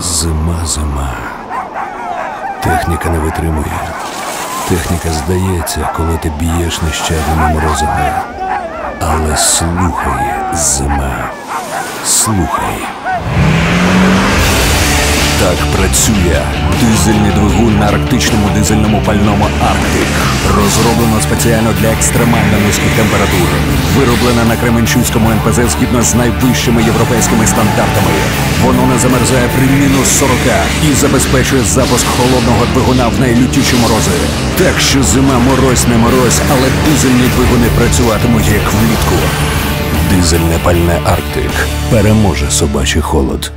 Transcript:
Зима, зима. Техніка не витримує. Техніка здається, коли ти б'єш нещадними морозами. Але слухай, зима. Слухай. Так працює дизельний двигун на арктичному дизельному пальному Арктик. Розроблено спеціально для екстремально низьких температур. Вироблено на Кременчуцькому НПЗ згідно з найвищими європейськими стандартами. Воно не замерзає при мінус 40 і забезпечує запуск холодного двигуна в найлютіші морози. Так що зима морозь не морозь, але дизельні двигуни працюватимуть як влітку. Дизельне пальне Арктик переможе собачий холод.